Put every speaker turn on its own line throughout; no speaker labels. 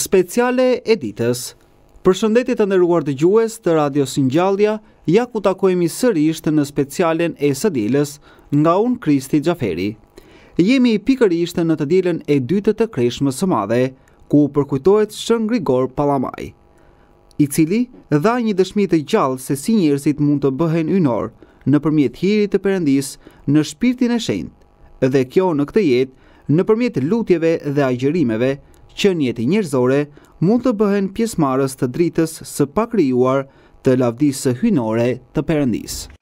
Speciale e ditës. Përshëndetje të nderuar dëgjues të Radios Ngjallja, ja ku takohemi sërish në specialen e së dielës nga unë Kristi Xhaferi. Jemi pikërisht në të dielën e dytë të Kreshmës së Madhe, ku përkujtohet Shën Grigor Pallamai. i cili dha një dëshmi të gjallë se si njerëzit mund të bëhen hyjnorë nëpërmjet hirit të Perëndisë në shpirtin e shenjtë, dhe kjo në këtë jetë nëpërmjet lutjeve dhe agjërimeve, qeniet njerëzore mund të bëhen pjesëmarrës të dritës së pakrijuar të lavdisë hyjnore të Perëndisë.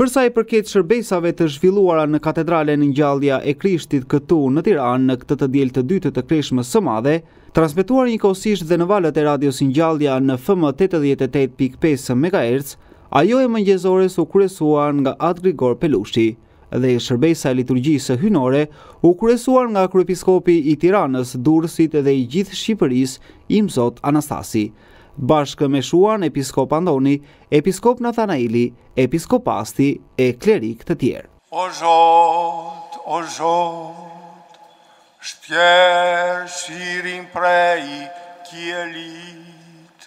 Për sa i përket shërbesave të zhvilluara në Katedralen Ngjallja e Krishtit këtu në Tiranë në këtë të dielë të dytë të Kreshmës së Madhe, transmetuar njëkohësisht dhe në valët e Radios Ngjallja në FM tetëdhjetë e tetë pikë pesë megahercë, ajo e mëngjezores u kryesua nga At Grigor Pelushi. dhe shërbesa e liturgjisë hyjnore u kryesua nga Kryepiskopi i Tiranës, Durrësit dhe i gjithë Shqipërisë, Imzot Anastasi. Bashkëmeshuan Episkop Andoni, Episkop Nathanaili, Episkop Asti e klerikë të tjerë.
O Zot, o Zot, shtjer syrin prej
qiellit.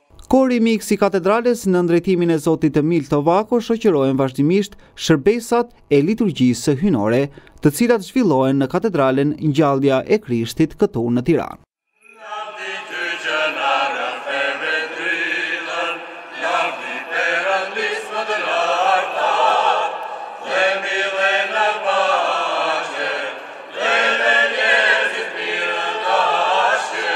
Kori miks i
Katedrales nën drejtimin e Zotit Emil Tovako shoqëron vazhdimisht shërbesat e liturgjisë hyjnore, të cilat zhvillohen në Katedralen Ngjallja e Krishtit këtu në Tiranë.
Lavdi ty
që na rrëfeve dritën, lavdi Perëndisë më të larta, dhe mbi dhenë
paqe, dhe mbi njerëzit mirëdashje.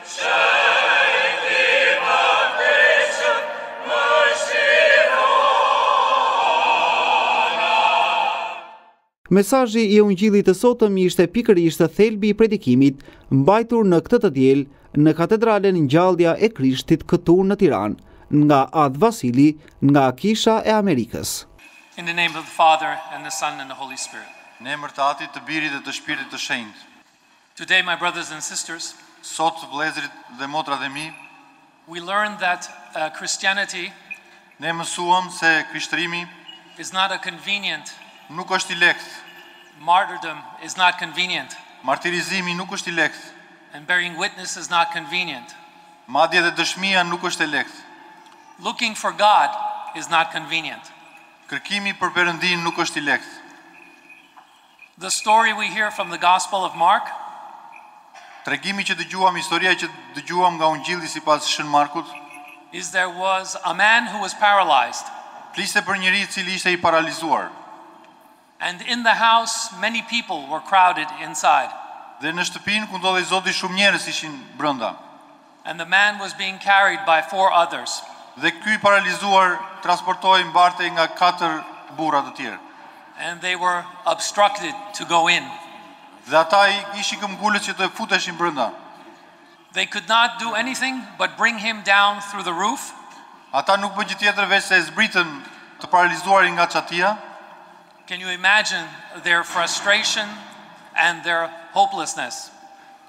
Mesazhi i Ungjillit të sotëm ishte pikërisht thelbi i predikimit mbajtur në këtë të dielë në Katedralen Ngjallja e Krishtit këtu në Tiranë nga At Vasili nga Kisha e Amerikës.
In the name of the Father and the Son and the Holy Spirit.
Në emër të Atit, të Birit dhe të Shpirtit të Shenjtë.
Today my brothers and sisters.
Sot vëllezërit dhe motrat e mi.
We learned that Christianity.
Ne mësuam se Krishterimi.
Is not a convenient.
Nuk është i lehtë.
Martyrdom is not convenient.
Martirizimi nuk është i lehtë.
And bearing witness is not convenient.
Madje edhe dëshmia nuk është e lehtë.
Looking for God is not convenient.
Kërkimi për Perëndinë nuk është i lehtë.
The story we hear from the Gospel of Mark.
Tregimi që dëgjuam, historia që dëgjuam nga Ungjilli sipas Shën Markut.
Is there was a man who was paralyzed.
Fliste për një njeri i cili ishte i paralizuar.
And in the house many people were crowded inside.
Dhe në shtëpinë ku ndodhej Zoti shumë njerëz ishin brenda.
And the man was being carried by four others.
Dhe ky i paralizuar transportohej mbartej nga katër burra të tjerë.
And they were obstructed to go in.
Dhe ata ishin këmbgulës që të futeshin brenda.
They could not do anything but bring him down through the roof.
Ata nuk bënë gjë tjetër veçse e zbritën të paralizuarin nga çatia.
Can you imagine their frustration and their hopelessness?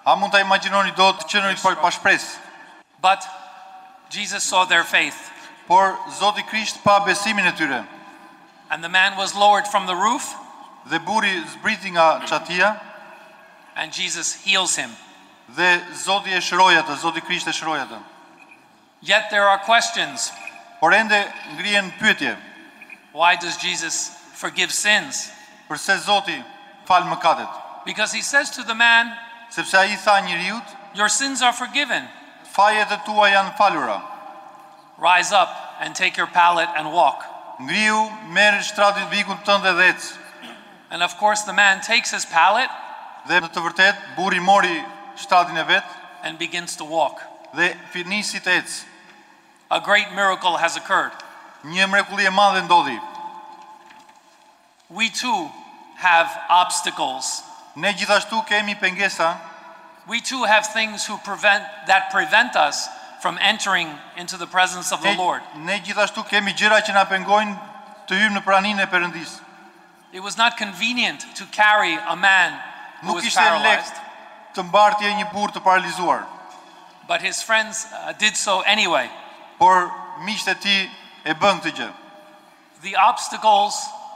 A mund ta imagjinoni dot qenurit pa pa shpresë?
But Jesus saw their faith.
Por Zoti Krisht pa besimin e tyre.
And the man was lowered from the roof.
Dhe burri zbriti nga çatia.
And Jesus heals him.
Dhe Zoti e shëroi atë, Zoti Krisht e shëroi atë.
Yet there are questions.
Por ende ngrihen pyetje.
Why does Jesus forgive sins?
Përse Zoti fal mëkatet?
Because he says to the man.
Sepse ai i tha njeriut.
Your sins are forgiven.
Fajet e tua janë të falura.
Rise up and take your pallet and walk.
Ngrihu, merr shtratin vigun tënd dhe ec.
And of course the man takes his pallet.
Dhe në të vërtetë burri mori shtratin e vet.
And begins to walk.
Dhe nisi të ecë.
A great miracle has occurred.
Një mrekulli e madhe ndodhi.
We too have obstacles.
Ne gjithashtu kemi pengesa.
We too have things who prevent that prevent us from entering into the presence of the Lord.
Ne gjithashtu kemi gjëra që na pengojnë të hyjmë në praninë e
Perëndisë.
Nuk ishte
e
lehtë të mbartje një burrë të paralizuar, por miqtë e tij e bënë këtë gjë.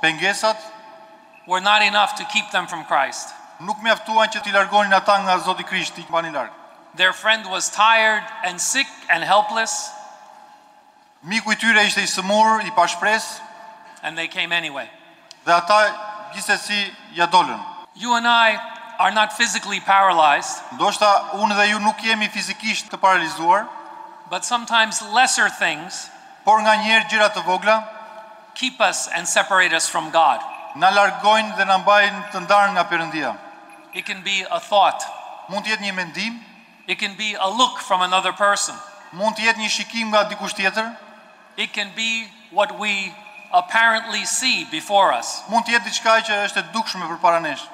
Pengesat nuk mjaftuan që t'i largonin ata nga Zoti Krisht, t'i mbanin larg. Miku i tyre ishte i sëmurë, i pashpresë.
And they came anyway.
Dhe ata gjithsesi ia dolën.
You and I are not physically paralyzed.
Ndoshta unë dhe ju nuk jemi fizikisht të paralizuar.
But sometimes lesser things.
Por nganjëherë gjëra të vogla.
Keep us and separate us from God.
Na largojnë dhe na mbajnë të ndarë nga Perëndia.
It can be a thought.
Mund të jetë një mendim.
It can be a look from another person.
Mund të jetë një shikim nga dikush tjetër.
It can be what we apparently see before us.
Mund të jetë diçka që është e dukshme përpara nesh.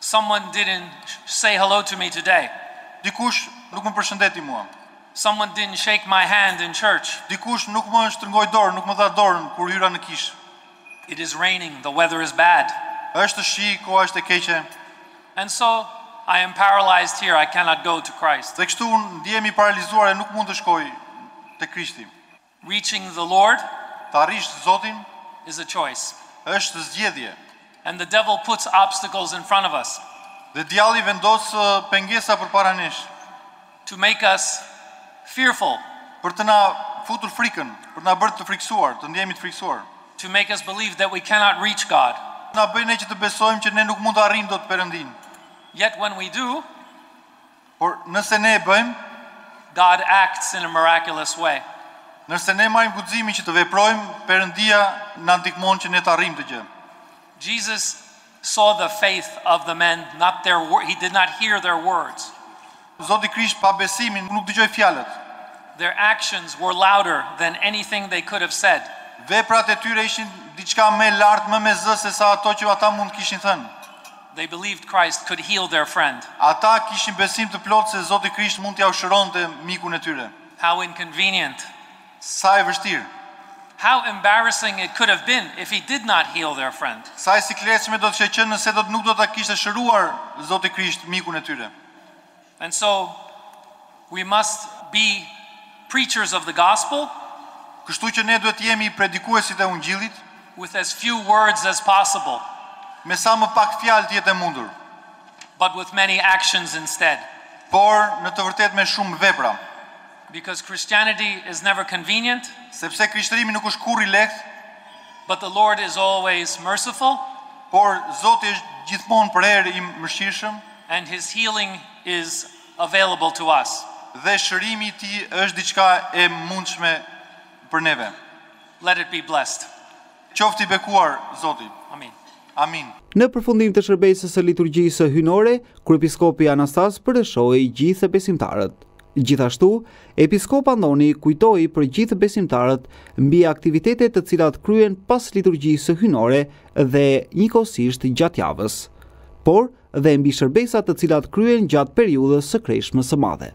Someone didn't say hello to me today.
Dikush nuk më përshëndeti mua.
Someone didn't shake my hand in church.
Dikush nuk më shtrëngoi dorën, nuk më dha dorën kur hyra në kishë.
It is raining, the weather is bad.
Është shi, koha është e keqe.
And so I am paralyzed here, I cannot go to Christ.
Dhe kështu unë ndihem i paralizuar e nuk mund të shkoj te Krishti.
Reaching the Lord.
Ta arrish Zotin.
Is a choice.
Është zgjedhje.
And the devil puts obstacles in front of us.
Dhe djalli vendos pengesa përpara nesh.
To make us fearful.
Për të na futur frikën, për të na bërë të frikësuar, të ndjehemi të frikësuar.
To make us believe that we cannot reach God.
Të na bëjë ne që të besojmë që ne nuk mund të arrijmë dot Perëndinë.
Yet when we do,
Por nëse ne e bëjmë,
God acts in a miraculous way.
nëse ne marrim guximin që të veprojmë, Perëndia na ndihmon që ne të arrijmë këtë gjë.
Jesus Saw the faith of the men not their wor he did not hear their words.
Zoti Krisht pa besimin nuk dëgjoi fjalët.
Their actions were louder than anything they could have said.
Veprat e tyre ishin diçka më e lartë më me zë se sa ato që ata mund të kishin thënë.
They believed Christ could heal their friend.
Ata kishin besim të plotë se Zoti Krisht mund t'ua shëronte mikun e tyre.
How inconvenient.
Sa e vështirë!
How embarrassing it could have been if he did not heal their friend!
Sa e sikletshme do të kishte qenë nëse do të nuk do ta kishte shëruar Zoti Krisht mikun e tyre!
And so we must be preachers of the gospel.
Kështu që ne duhet të jemi predikuesit e Ungjillit.
With as few words as possible.
Me sa më pak fjalë të jetë e mundur.
But with many actions instead.
Por në të vërtetë me shumë vepra.
Because Christianity is never convenient.
Sepse krishtërimi nuk është kurrë i lehtë.
But the Lord is always merciful.
Por Zoti është gjithmonë përherë i mëshirshëm.
And his healing is available to us.
Dhe shërimi i tij është diçka e mundshme për neve.
Let it be blessed.
Qoftë i bekuar Zoti.
Amin.
Amin.
Në përfundim të shërbesës së liturgjisë hyjnore, Kryepiskopi Anastas përshëndoshi gjithë besimtarët. Gjithashtu, Episkop Andoni kujtoi për gjithë besimtarët mbi aktivitetet të cilat kryhen pas liturgjisë hyjnore dhe njëkohësisht gjatë javës, por dhe mbi shërbesat të cilat kryhen gjatë periudhës së Kreshmës së Madhe.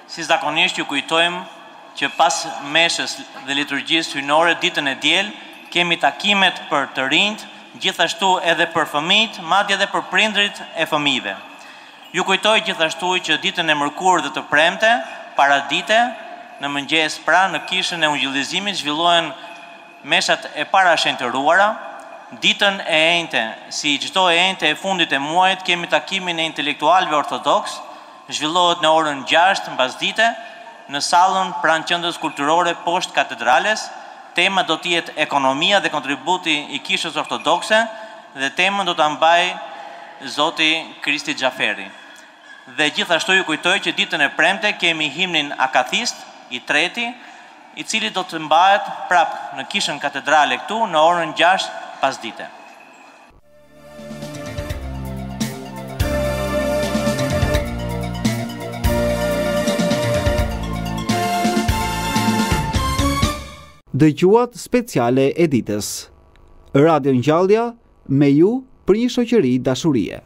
Si zakonisht ju kujtojmë që pas meshës dhe liturgjisë hyjnore ditën e diel kemi takimet për të rinjtë, gjithashtu edhe për fëmijtë, madje edhe për prindërit e fëmijëve. Ju kujtoj gjithashtu që ditën e mërkurë dhe të premte, paradite, në mëngjes pra në Kishën e Ungjillizimit zhvillohen meshat e parashenjtëruara. Ditën e enjte, si çdo e enjte e fundit e muajit, kemi takimin e intelektualëve ortodoksë, zhvillohet në orën gjashtë mbasdite, në sallën pranë Qendrës Kulturore poshtë Katedrales, tema do të jetë Ekonomia dhe kontributi i Kishës Ortodokse dhe temën do ta mbajë zoti Kristi Xhaferi. Dhe gjithashtu ju kujtoj që ditën e premte kemi Himnin Akathist, i treti, i cili do të mbahet prapë në Kishën Katedrale këtu në orën gjashtë pasdite.
Dëgjuat Speciale e Ditës. Radio Ngjallja me ju për një shoqëri dashurie.